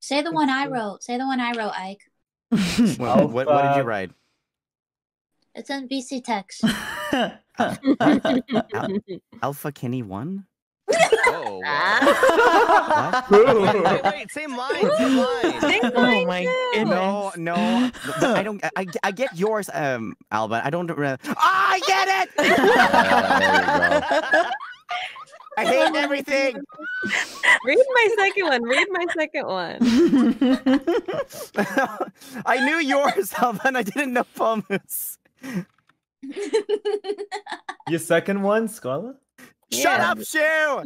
Say the one I wrote. Say the one I wrote, Ike. What, what, what did you write? It's in BC text. Alpha Kenny one? Oh, wow. What? wait, wait, wait, same line, same line. oh my goodness. No, no, I don't. I, I get yours, um, Alban. I don't. Uh, oh, I get it. I hate everything. Read my second one. Read my second one. I knew yours, Alban, and I didn't know Pomu's. Your second one, Scarlet? Shut up, Shu.